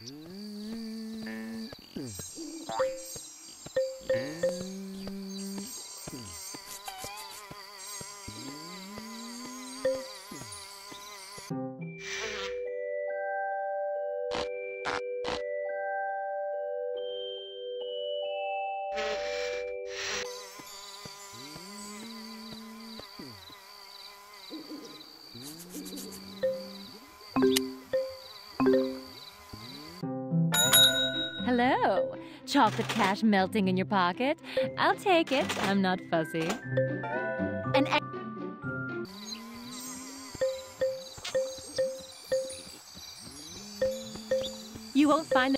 Hello. Chocolate cash melting in your pocket? I'll take it. I'm not fussy. An You won't find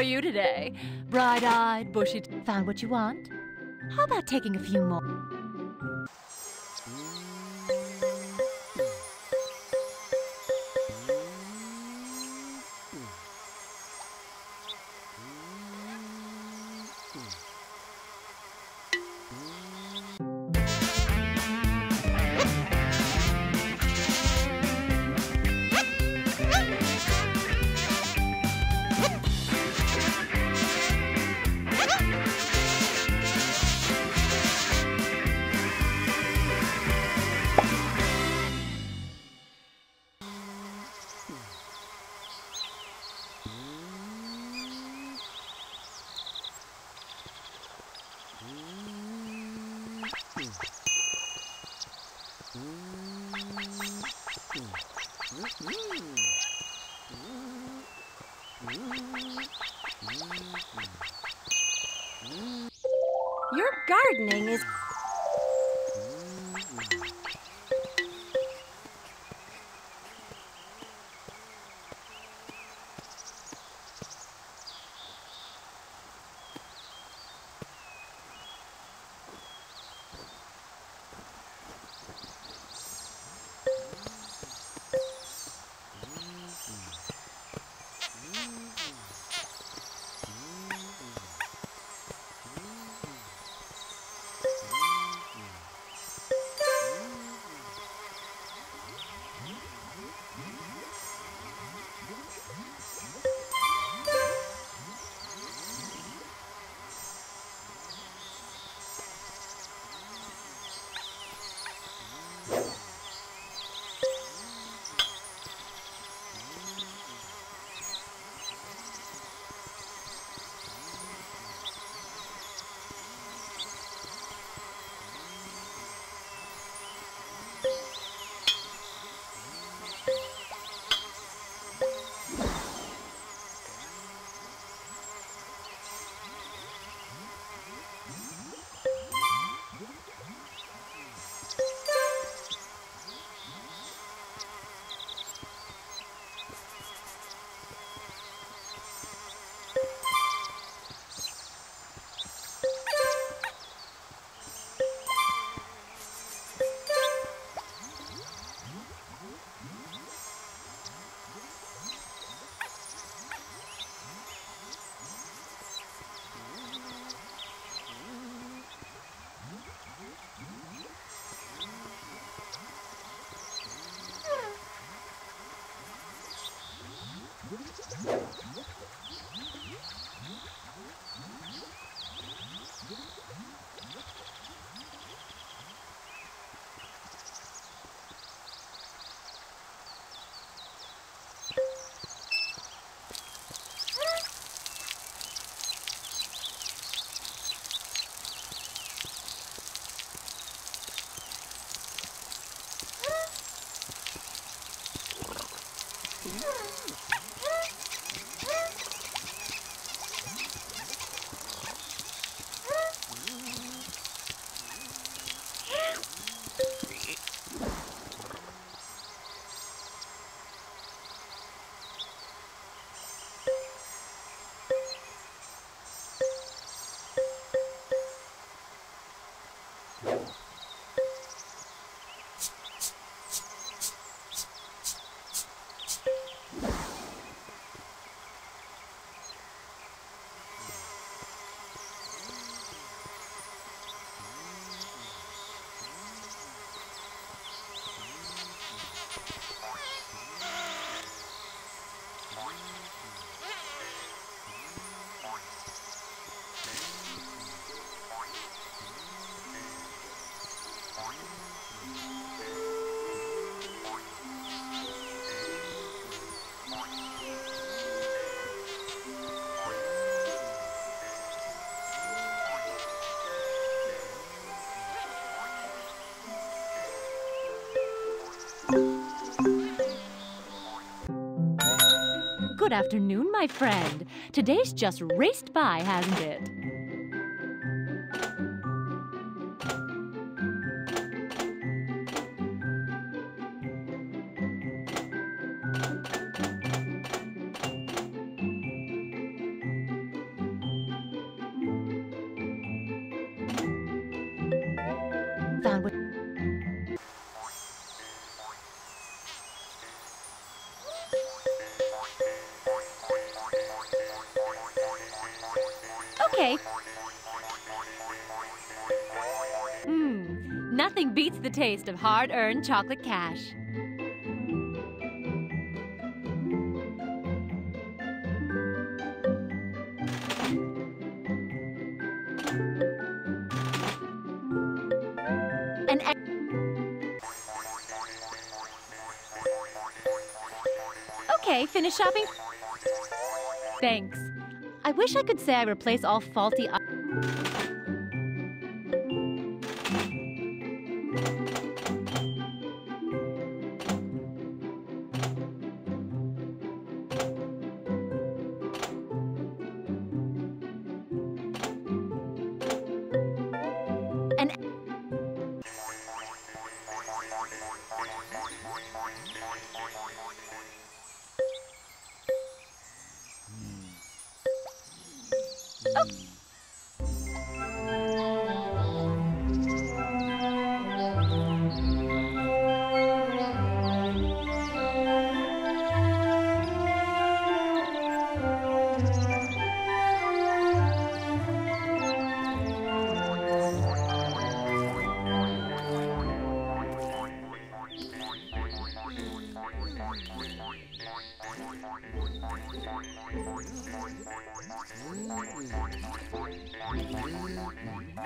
Are you today? Bright eyed, bushy. Found what you want? How about taking a few more? Your gardening is. Good afternoon, my friend. Today's just raced by, hasn't it? Taste of hard earned chocolate cash. Okay, finish shopping? Thanks. I wish I could say I replace all faulty.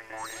Mm.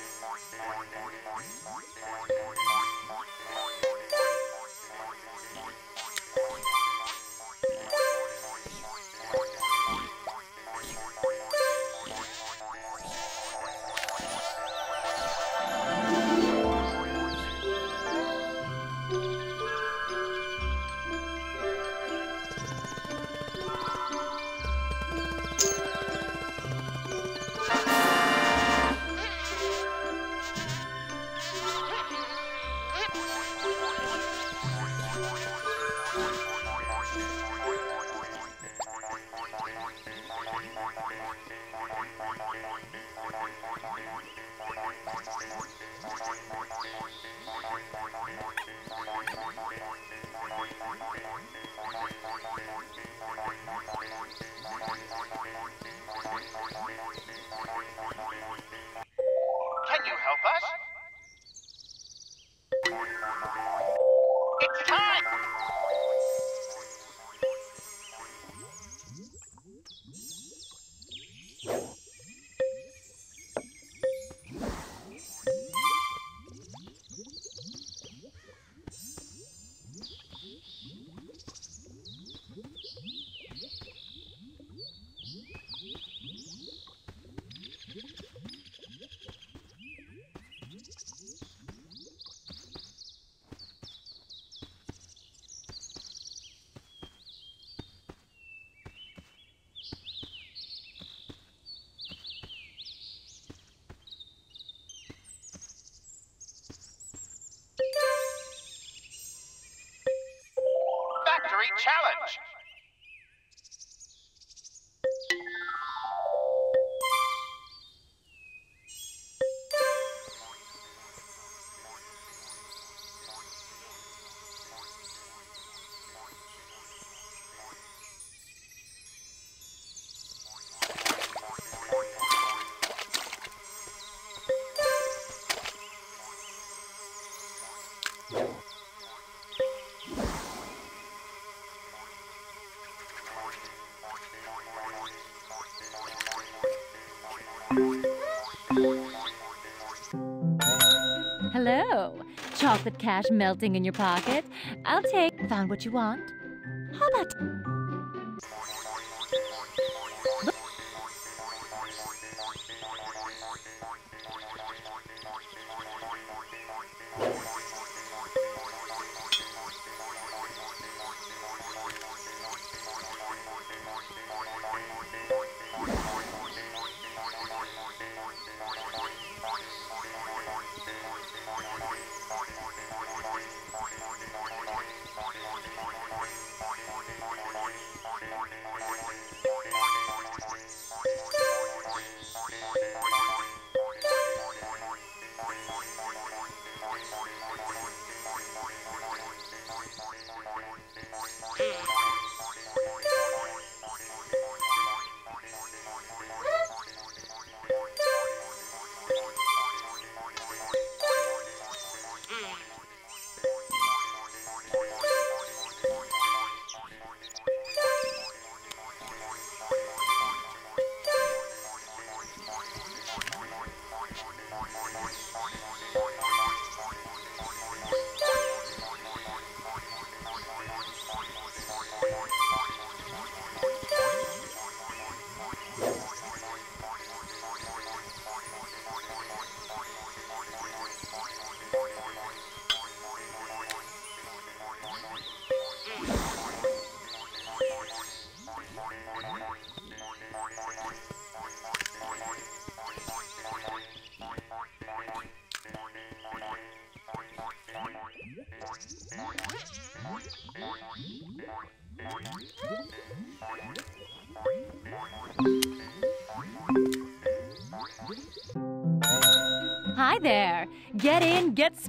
Thank you. Can you help us? Chocolate cash melting in your pocket. I'll take. Found what you want? How about.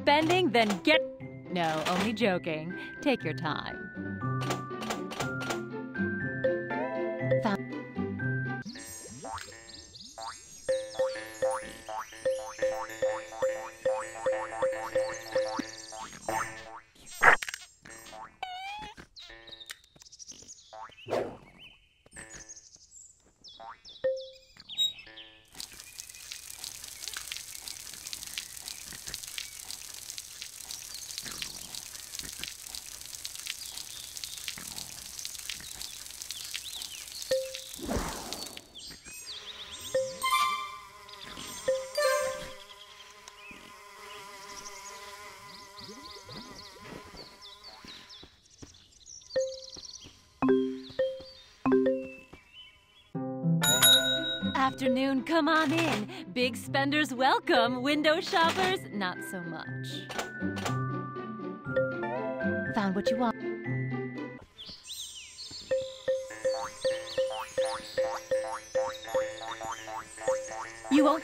Spending, then get. No, only joking. Take your time. afternoon. Come on in. Big spenders welcome, window shoppers not so much. Found what you want. You won't.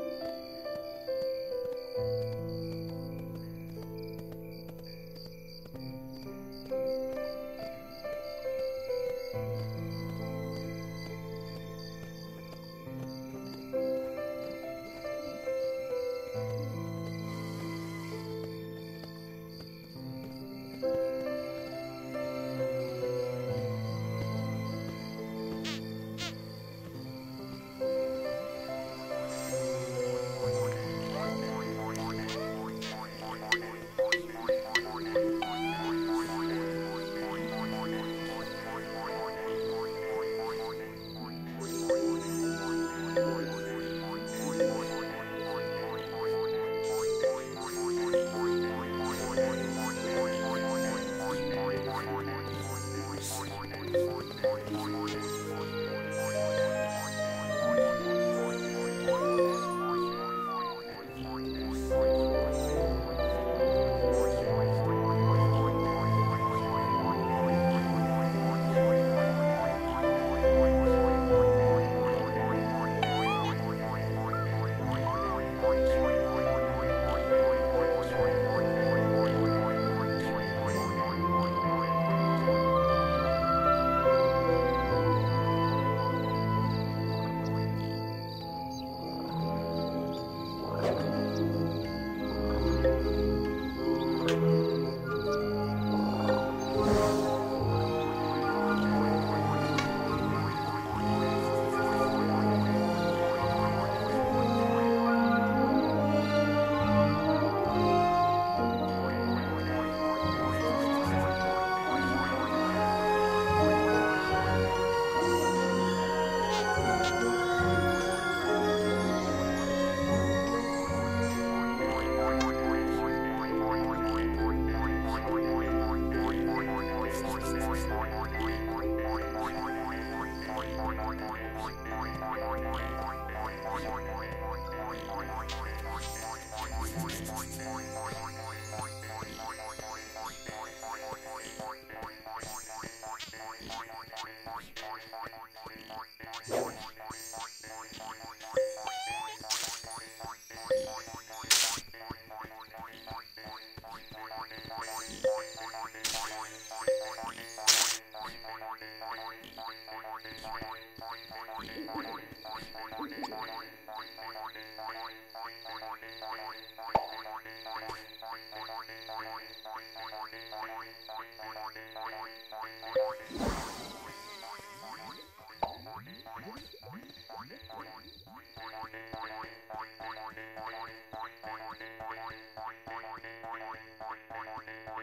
morning, morning,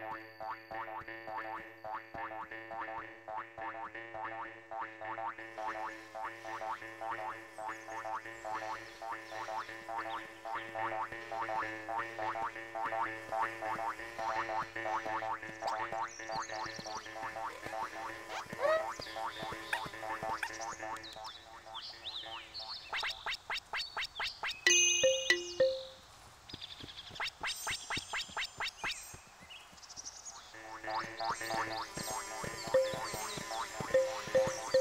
morning, morning, Thank you.